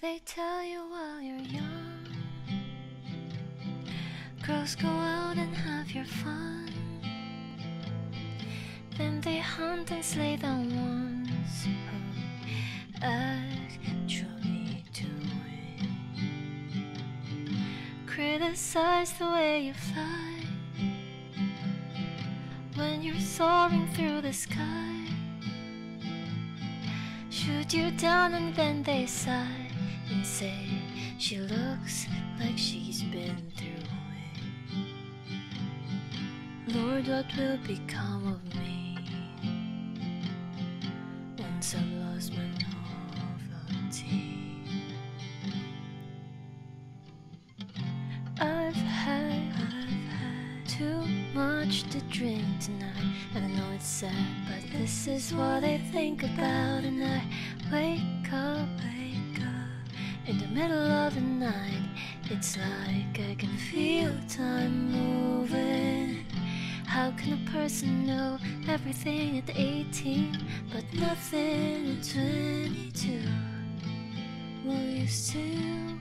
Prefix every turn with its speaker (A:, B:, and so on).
A: They tell you while you're young. Girls go out and have your fun. Then they hunt and slay the ones who actually do it. Criticize the way you fly when you're soaring through the sky. Shoot you down and then they sigh say she looks like she's been through it. Lord, what will become of me once I've lost my novelty? I've had, I've had too much to drink tonight. And I know it's sad, but this is what I think about. And I wake up, wake up in the middle of the night. It's like I can feel time moving. How can a person know everything at 18, but nothing at 22? Will you still